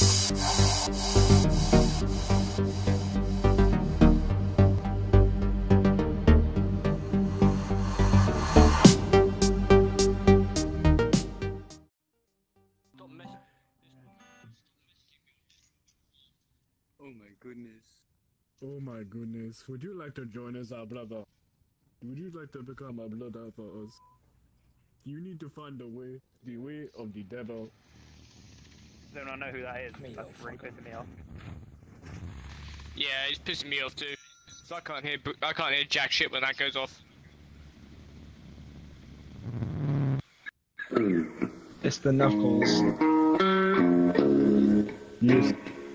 Oh my goodness. Oh my goodness. Would you like to join us, our brother? Would you like to become a brother for us? You need to find the way, the way of the devil. Do not know who that is. That's really pissing me off. Yeah, it's pissing me off too. So I can't hear. I can't hear jack shit when that goes off. It's the knuckles. Yes.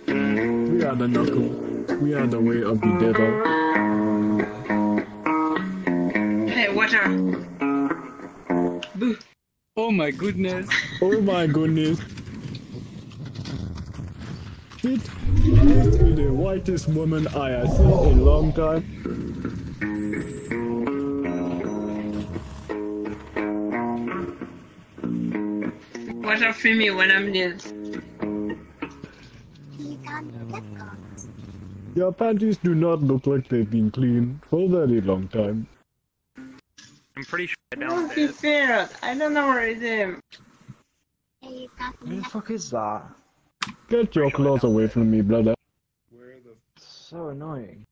We are the knuckle. We are the way of the devil. Hey, water. Boo. Oh my goodness. Oh my goodness. It is the whitest woman I have seen in a long time. Water free me when I'm dead. Your panties do not look like they've been cleaned for a very long time. I'm pretty sure they're No, he downstairs. failed. I don't know where it is. Who the fuck is that? Get your claws away from me, brother. Where the So annoying.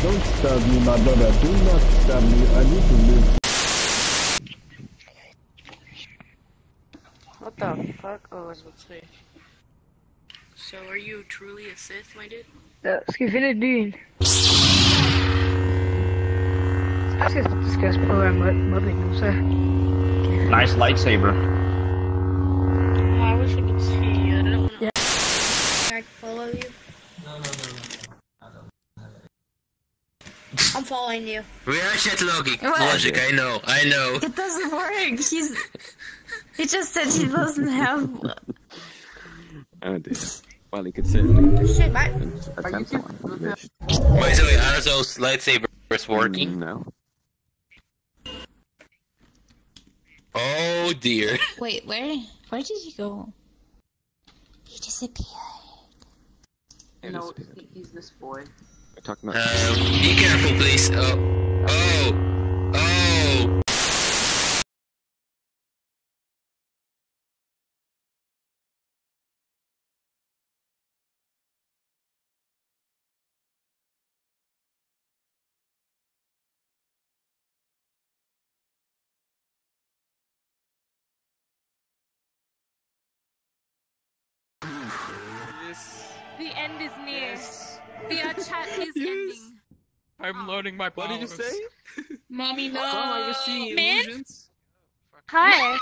Don't stab me, my brother. Do not stab me. I need to live. What the fuck? Oh, wat wat twee. So are you truly a Sith, my dude? Ja, ska vi doen? Jag ska ska jag prova en modding of så. Nice lightsaber. I wish I could see. you. I don't know. I follow you. No, no, no, no. I'm following you. We are chat logic. What? Logic. I know. I know. It doesn't work. He's he just said he doesn't have ah, Oh dear. Well, he could certainly Shit, mate. attempt one. if he wished. By the way, are those lightsabers working? No. Oh dear. Wait, where? Where did he go? He disappeared. It No, disappeared. he's this boy. We're talking about. Um, be careful, please. Oh, oh, The end is near. Yes. The uh, chat is Yes. ending. I'm loading my What did you say? Mommy, no. Oh, I was seeing Man? illusions. Hi.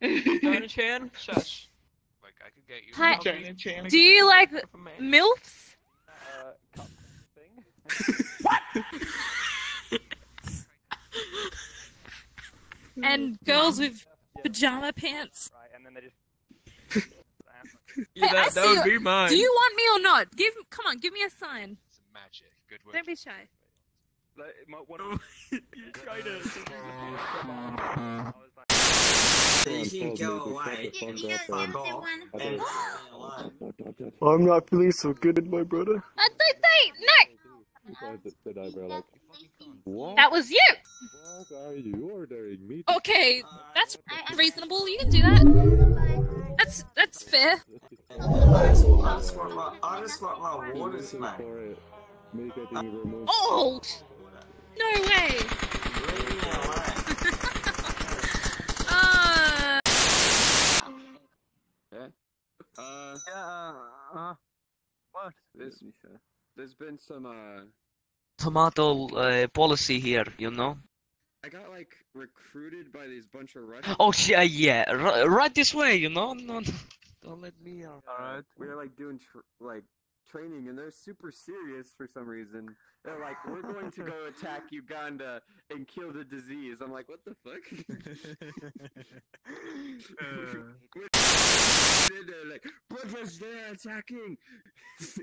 Chan, shush. Like I could get you. Hi. Chan, Chan. Do you like MILFs? What? And girls with pajama pants? Right, and then they just. Yeah, Hey, that, that would be mine. Do you want me or not? Give, come on, give me a sign. Some magic. Good work. Don't be shy. Like, my, one of you try to. I was like, You can go away. I'm not feeling so good, my brother. Wait, wait, no! That was you! What are you ordering me? Okay, that's reasonable. You can do that. That's that's fair. I just want my, I just want my waters, mate. For it. Me getting removed. Oh! No way! Leave me alone. Uh, Yeah. Uh, Yeah. Uh, what? there's, there's been some, uh, Tomato uh, policy here, you know. I got, like, recruited by these bunch of Russians. Oh yeah, yeah. R- right this way, you know. No, no, don't let me. Uh... Alright. We are like, doing, tr- like, training and they're super serious for some reason. They're like, we're going to go attack Uganda and kill the disease. I'm like, what the fuck? And they're like, brothers, they're attacking.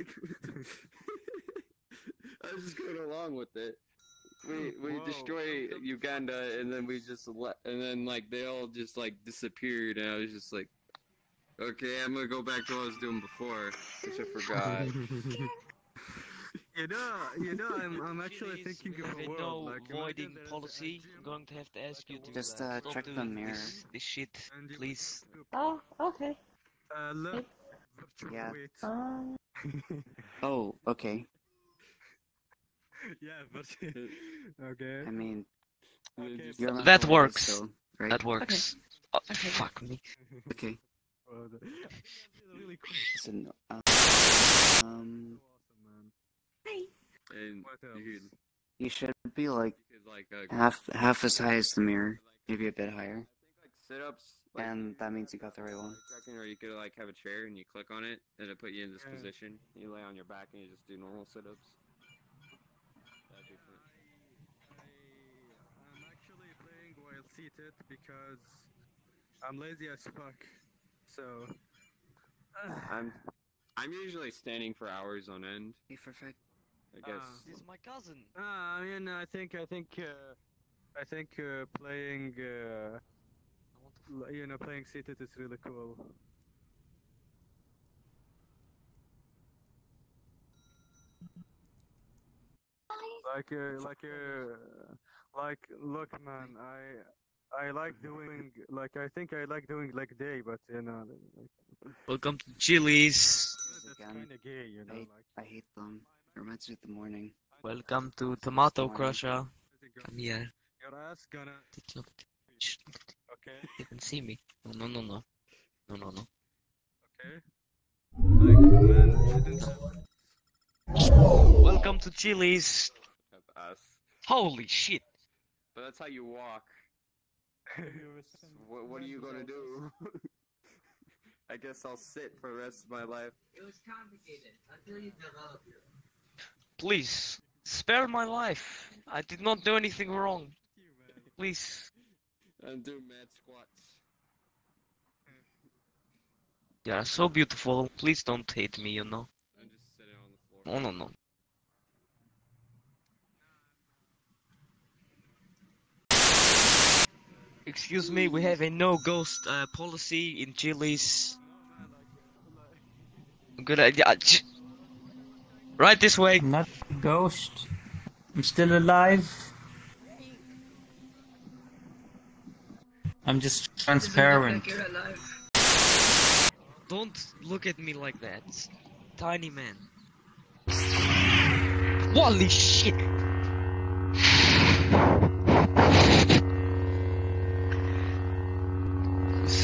I was just going along with it. We we Whoa. destroy Uganda and then we just let and then like they all just like disappeared and I was just like, okay, I'm gonna go back to what I was doing before, which I forgot. You know, you know, I'm, I'm actually Chili's, thinking we of a a world no like imagine voiding policy. I'm going to have to ask you to Just, uh, uh, check the doing mirror. This, this shit, and please. put Oh, okay. Uh, look, Yeah. weight. Um, Oh, okay. yeah, but okay. I mean, Okay, you're That the works. still, right? That works. Oh, Okay. fuck me. Okay. Well, the- really cool. Listen, um, um, Awesome, and you should be like like uh, half half as high as the mirror, maybe a bit higher, think like sit-ups. Like, and that means you got the right one. Or you could like have a chair and you click on it and it put you in this Yeah. position. You lay on your back and you just do normal sit-ups. That'd be fun. I'm actually playing while seated because I'm lazy as fuck. So. I'm I'm usually standing for hours on end. Hey, perfect. I guess. This is my cousin. Ah, I mean, I think, I think, uh, I think uh, playing, uh, I want to l- you know, playing seated is really cool. Like, uh, like, uh, like, look, man, I, I like doing, like, I think I like doing like day, but you know, like, Welcome to Chili's. that's again. kind of gay, you know, I, like. I hate them. It reminds me of the morning. Welcome to Tomato Crusher. Let. Come here. Your ass gonna, Did not shh, okay, you can see me. No, no, no, no. No, no, no. okay. Like, man, shouldn't have- Welcome to Chili's. Holy shit. But that's how you walk. What What are you gonna do? I guess I'll sit for the rest of my life. It was complicated until you develop your Please, spare my life. I did not do anything wrong. Please. And do mad squats. You are so beautiful. Please don't hate me, you know. I'm just sitting on the floor. No, no, no. Excuse me, we have a no ghost uh, policy in Chili's. Good idea. Right this way. I'm not ghost. I'm still alive. I'm just transparent. Like. Don't look at me like that. Tiny man. Holy shit!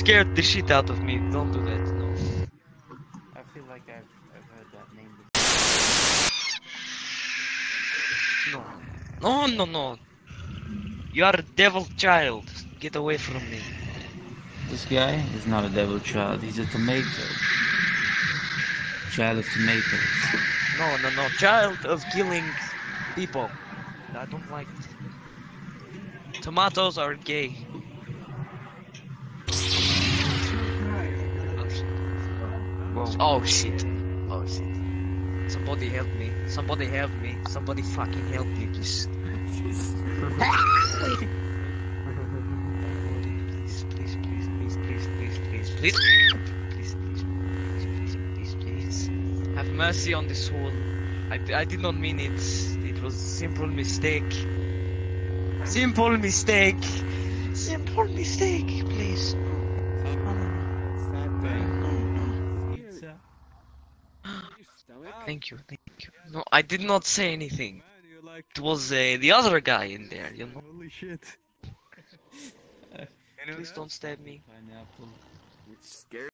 Scared the shit out of me. Don't do that, no. I feel like I've, I've heard that name before. No. No, no, no. You are a devil child. Get away from me. This guy is not a devil child. He's a tomato. Child of tomatoes. No, no, no. Child of killing people. I don't like it. Tomatoes are gay. Oh, oh shit. Oh shit. Somebody help me. Somebody help me. Somebody fucking help me, please. please, please, please, please, please, please, please, please, please, please, please, please, please. Have mercy on this soul. I, I did not mean it. It was simple mistake. Simple mistake. Simple mistake, please. Thank you, thank you. No, I did not say anything. Man, you like, It was uh, the other guy in there, you know. holy shit. Please don't stab me. Pineapple. It's scary.